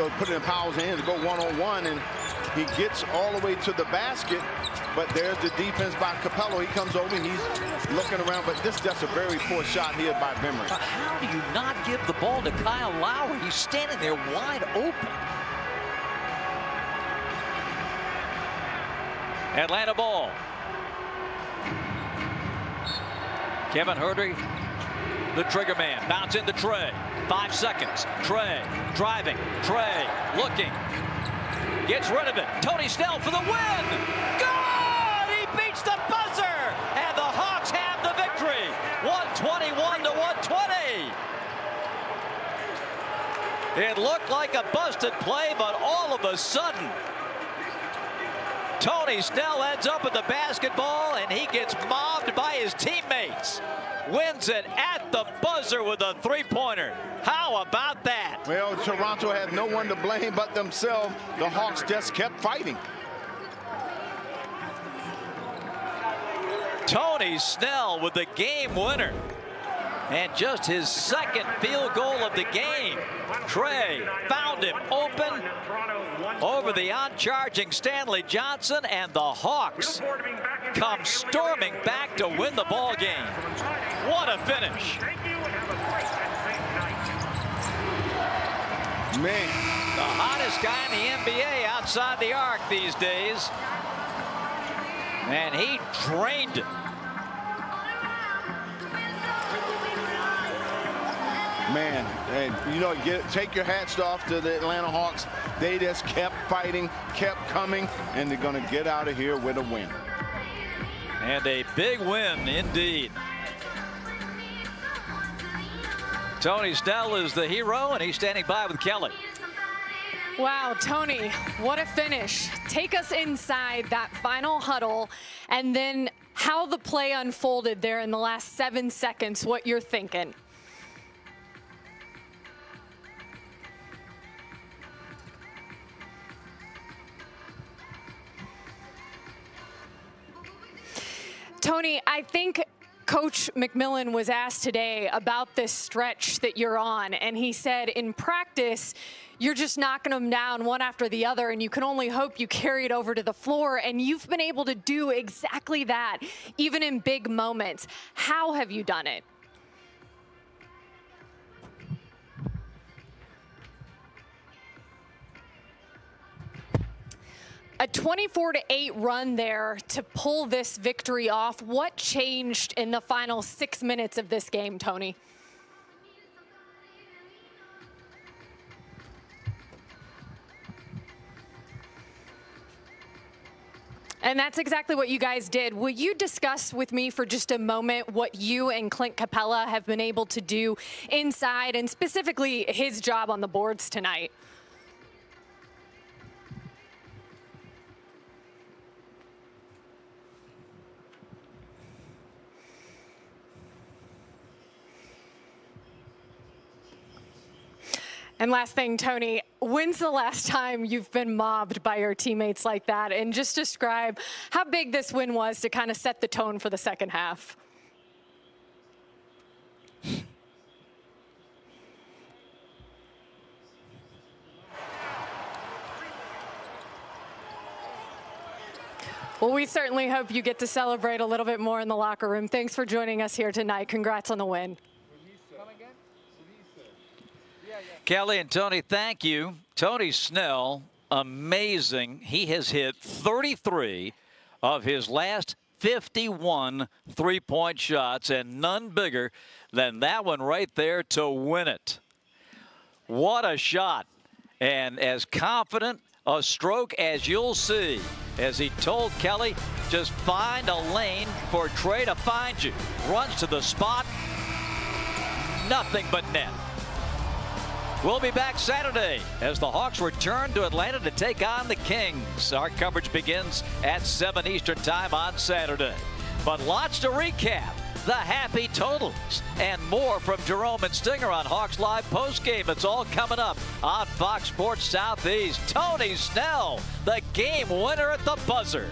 know, put it in Powell's hands to go one-on-one, and he gets all the way to the basket, but there's the defense by Capela. He comes over, he's looking around, but this just a very poor shot here by Bimmer. How do you not give the ball to Kyle Lowry? He's standing there wide open. Atlanta ball. Kevin Huerter, the trigger man. Bounce into Trae. Five seconds. Trae driving. Trae looking. Gets rid of it. Tony Snell for the win. Good! He beats the buzzer. And the Hawks have the victory. 121 to 120. It looked like a busted play, but all of a sudden, Tony Snell ends up with the basketball and he gets mobbed by his teammates. Wins it at the buzzer with a three-pointer. How about that? Well, Toronto had no one to blame but themselves. The Hawks just kept fighting. Tony Snell with the game winner. And just his second field goal of the game. Trae found him open over the on-charging Stanley Johnson, and the Hawks come storming back to win the ball game. What a finish. Man. The hottest guy in the NBA outside the arc these days. And he drained it. Man, and you know, get, take your hats off to the Atlanta Hawks. They just kept fighting, kept coming, and they're going to get out of here with a win. And a big win indeed. Tony Snell is the hero, and he's standing by with Kelly. Wow, Tony, what a finish. Take us inside that final huddle and then how the play unfolded there in the last seven seconds, what you're thinking. Tony, I think Coach McMillan was asked today about this stretch that you're on, and he said in practice, you're just knocking them down one after the other, and you can only hope you carry it over to the floor, and you've been able to do exactly that, even in big moments. How have you done it? A 24 to 8 run there to pull this victory off. What changed in the final six minutes of this game, Tony? And that's exactly what you guys did. Will you discuss with me for just a moment what you and Clint Capela have been able to do inside and specifically his job on the boards tonight? And last thing, Tony, when's the last time you've been mobbed by your teammates like that? And just describe how big this win was to kind of set the tone for the second half. Well, we certainly hope you get to celebrate a little bit more in the locker room. Thanks for joining us here tonight. Congrats on the win. Kelly and Tony, thank you. Tony Snell, amazing. He has hit 33 of his last 51 three-point shots, and none bigger than that one right there to win it. What a shot. And as confident a stroke as you'll see, as he told Kelly, just find a lane for Trae to find you. Runs to the spot, nothing but net. We'll be back Saturday as the Hawks return to Atlanta to take on the Kings. Our coverage begins at 7 Eastern Time on Saturday. But lots to recap. The happy totals and more from Jerome and Stinger on Hawks Live postgame. It's all coming up on Fox Sports Southeast. Tony Snell, the game winner at the buzzer.